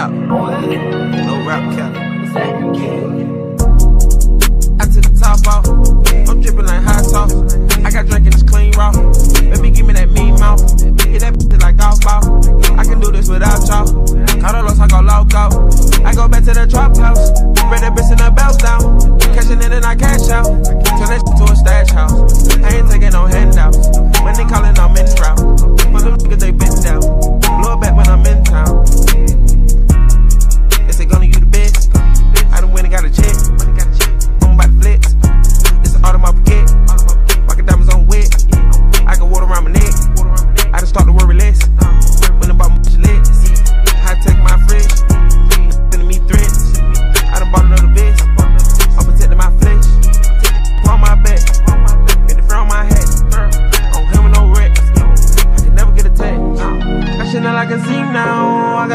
cap. No rap cap. I took the top off. I'm dripping like hot sauce.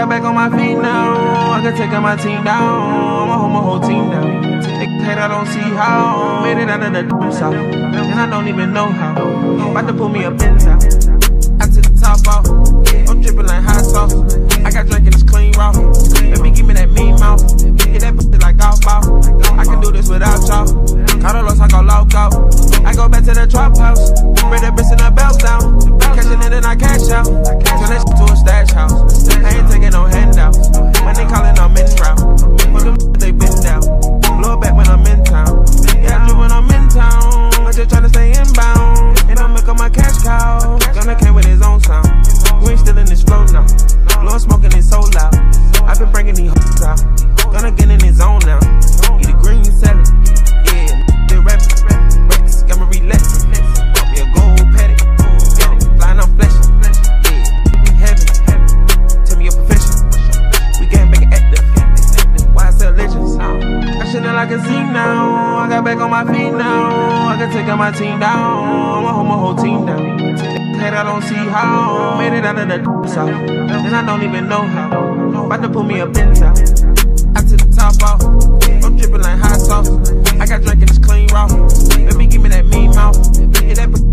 got back on my feet now. I can take out my team now. I'ma hold my whole team down. Niggas hate, I don't see how. Made it out of the deep south. And I don't even know how. About to pull me up inside. back on my feet now. I can take out my team down. I'ma hold my whole team down. Head, I don't see how. Made it out of the south. And I don't even know how. About to pull me a Benza. I took the top off. I'm dripping like hot sauce. I got drinking this clean raw. Baby, give me that mean mouth. Yeah, that